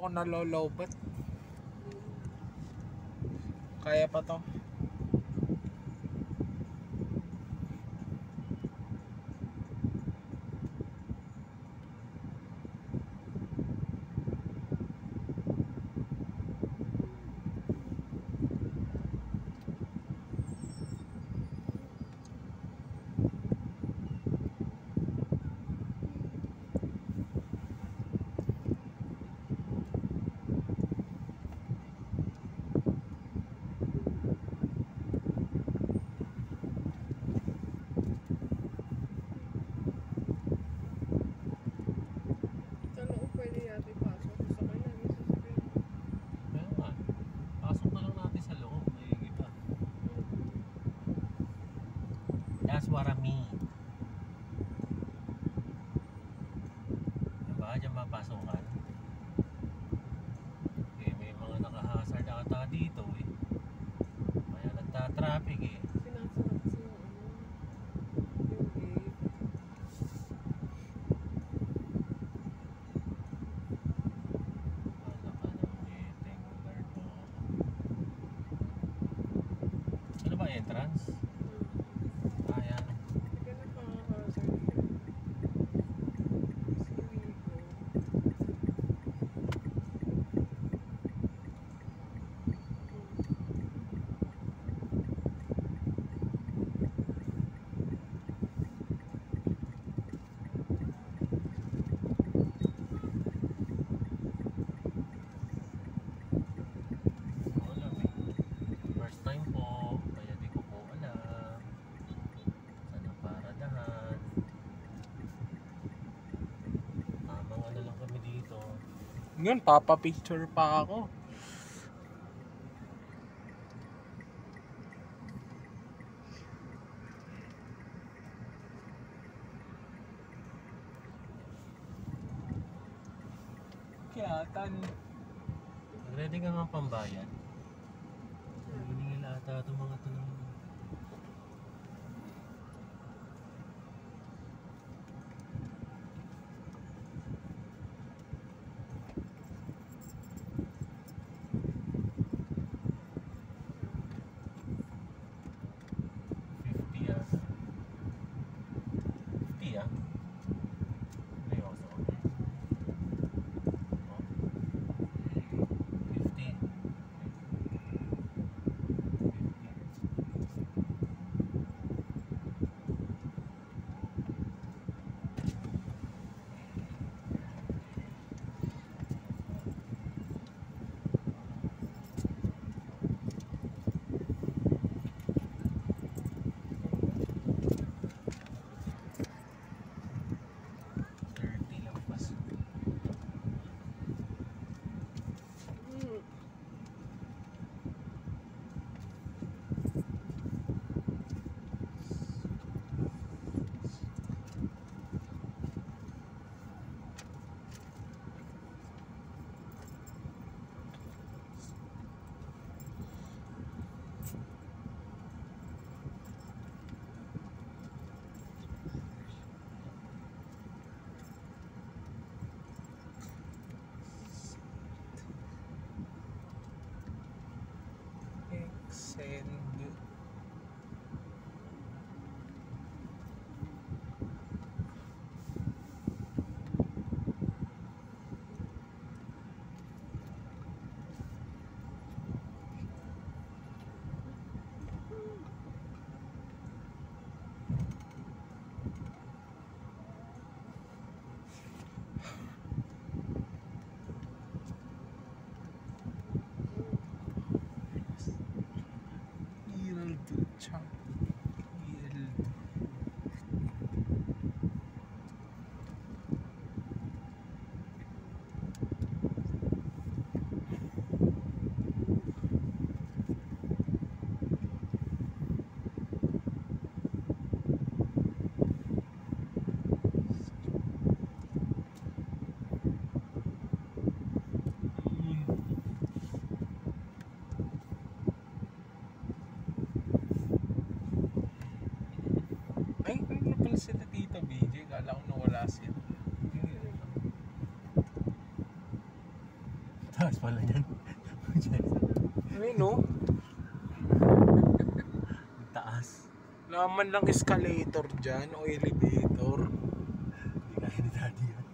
ako nalolowbat kaya pa to. warami diba dyan mapasukan okay, eh, may mga nakahazard ata dito eh. Kaya nagtatraffic eh. eh. Ano entrance? Yun, papapicture pa ako. Kaya, tani. Ready ka nga pambayan? Hindi nila ata itong mga to. 的唱。Taas pala yan. Ay, no? Taas. Laman lang escalator dyan o elevator. Hindi kaya ni daddy yan.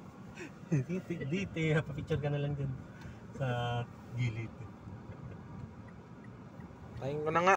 Dito, dito, papicture ka na lang dyan. Sa gilid. Tayin ko na nga.